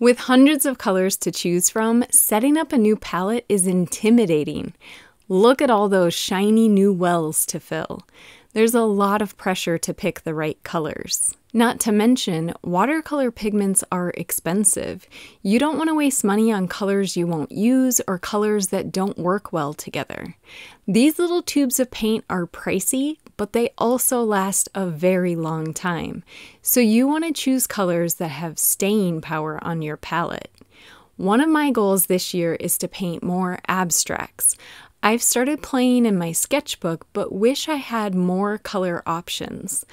With hundreds of colors to choose from, setting up a new palette is intimidating. Look at all those shiny new wells to fill. There's a lot of pressure to pick the right colors. Not to mention, watercolor pigments are expensive. You don't want to waste money on colors you won't use or colors that don't work well together. These little tubes of paint are pricey, but they also last a very long time. So you want to choose colors that have staying power on your palette. One of my goals this year is to paint more abstracts. I've started playing in my sketchbook, but wish I had more color options.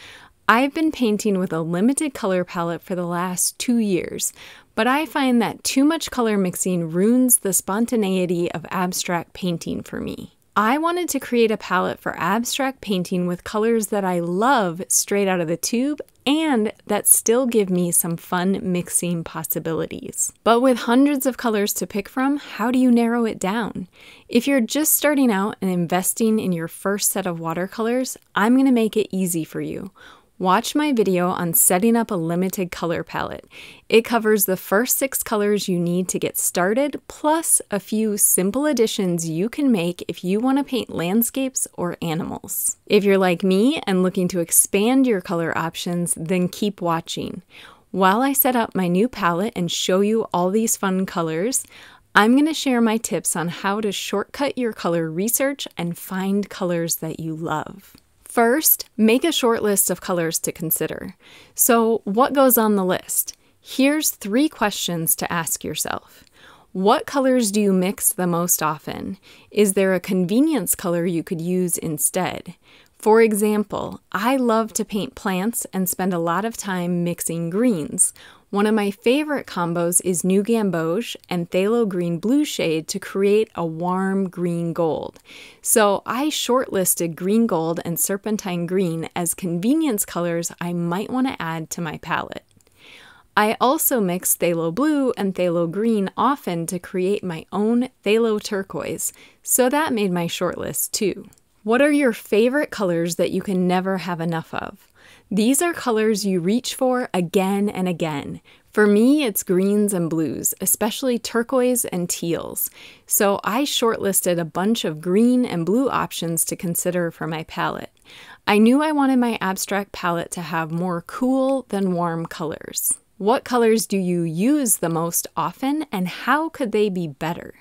I've been painting with a limited color palette for the last two years, but I find that too much color mixing ruins the spontaneity of abstract painting for me. I wanted to create a palette for abstract painting with colors that I love straight out of the tube and that still give me some fun mixing possibilities. But with hundreds of colors to pick from, how do you narrow it down? If you're just starting out and investing in your first set of watercolors, I'm going to make it easy for you. Watch my video on setting up a limited color palette. It covers the first six colors you need to get started, plus a few simple additions you can make if you want to paint landscapes or animals. If you're like me and looking to expand your color options, then keep watching. While I set up my new palette and show you all these fun colors, I'm going to share my tips on how to shortcut your color research and find colors that you love. First, make a short list of colors to consider. So, what goes on the list? Here's three questions to ask yourself. What colors do you mix the most often? Is there a convenience color you could use instead? For example, I love to paint plants and spend a lot of time mixing greens. One of my favorite combos is New Gamboge and Phthalo Green Blue Shade to create a warm green gold. So I shortlisted green gold and serpentine green as convenience colors I might want to add to my palette. I also mix Phthalo blue and Phthalo green often to create my own Phthalo turquoise, so that made my shortlist too. What are your favorite colors that you can never have enough of? These are colors you reach for again and again. For me, it's greens and blues, especially turquoise and teals. So I shortlisted a bunch of green and blue options to consider for my palette. I knew I wanted my abstract palette to have more cool than warm colors. What colors do you use the most often and how could they be better?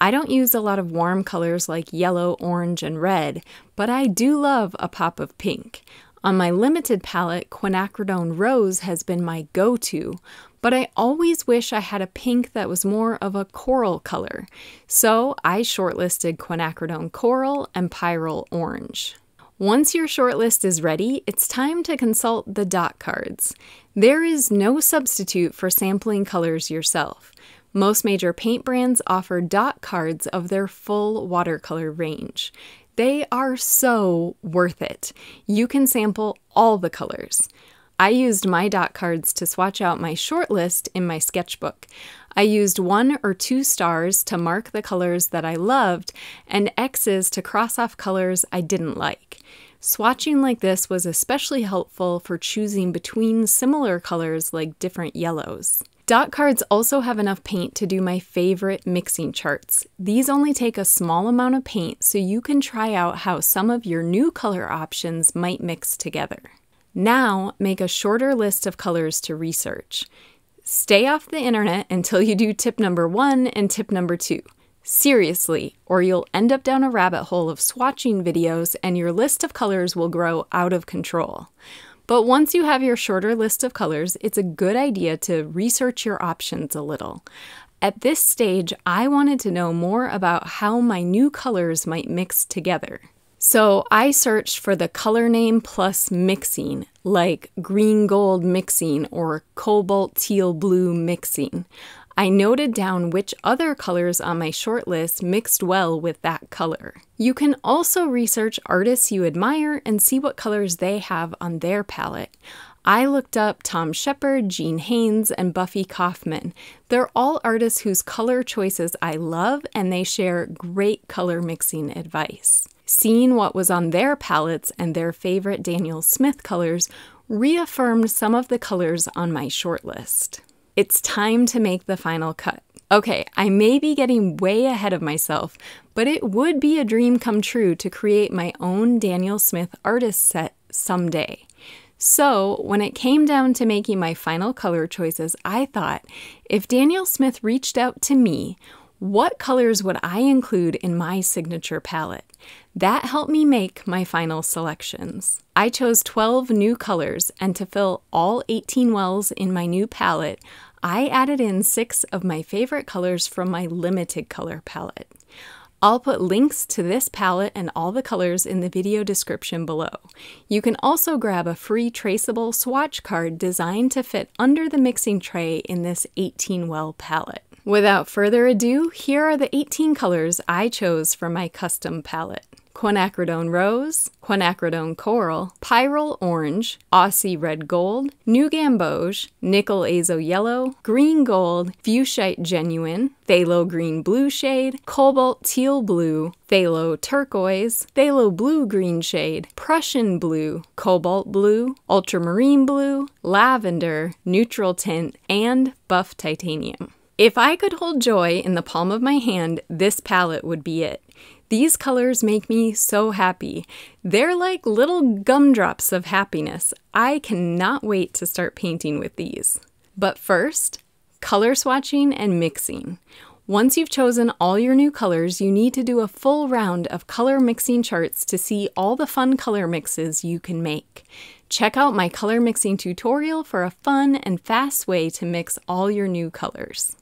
I don't use a lot of warm colors like yellow, orange, and red, but I do love a pop of pink. On my limited palette, quinacridone rose has been my go-to, but I always wish I had a pink that was more of a coral color, so I shortlisted quinacridone coral and pyrrole orange. Once your shortlist is ready, it's time to consult the dot cards. There is no substitute for sampling colors yourself. Most major paint brands offer dot cards of their full watercolor range. They are so worth it. You can sample all the colors. I used my dot cards to swatch out my short list in my sketchbook. I used one or two stars to mark the colors that I loved and X's to cross off colors I didn't like. Swatching like this was especially helpful for choosing between similar colors like different yellows. Dot cards also have enough paint to do my favorite mixing charts. These only take a small amount of paint so you can try out how some of your new color options might mix together. Now, make a shorter list of colors to research. Stay off the internet until you do tip number one and tip number two. Seriously, or you'll end up down a rabbit hole of swatching videos and your list of colors will grow out of control. But once you have your shorter list of colors, it's a good idea to research your options a little. At this stage, I wanted to know more about how my new colors might mix together. So I searched for the color name plus mixing, like green gold mixing or cobalt teal blue mixing. I noted down which other colors on my shortlist mixed well with that color. You can also research artists you admire and see what colors they have on their palette. I looked up Tom Shepherd, Jean Haines, and Buffy Kaufman. They're all artists whose color choices I love, and they share great color mixing advice. Seeing what was on their palettes and their favorite Daniel Smith colors reaffirmed some of the colors on my shortlist. It's time to make the final cut. Okay, I may be getting way ahead of myself, but it would be a dream come true to create my own Daniel Smith artist set someday. So, when it came down to making my final color choices, I thought if Daniel Smith reached out to me, what colors would I include in my signature palette? That helped me make my final selections. I chose 12 new colors, and to fill all 18 wells in my new palette, I added in six of my favorite colors from my limited color palette. I'll put links to this palette and all the colors in the video description below. You can also grab a free traceable swatch card designed to fit under the mixing tray in this 18 well palette. Without further ado, here are the 18 colors I chose for my custom palette quinacridone rose, quinacridone coral, pyrrole orange, Aussie red gold, new gamboge, nickel azo yellow, green gold, fuchsite genuine, phthalo green blue shade, cobalt teal blue, phthalo turquoise, phthalo blue green shade, Prussian blue, cobalt blue, ultramarine blue, lavender, neutral tint, and buff titanium. If I could hold joy in the palm of my hand, this palette would be it. These colors make me so happy. They're like little gumdrops of happiness. I cannot wait to start painting with these. But first, color swatching and mixing. Once you've chosen all your new colors, you need to do a full round of color mixing charts to see all the fun color mixes you can make. Check out my color mixing tutorial for a fun and fast way to mix all your new colors.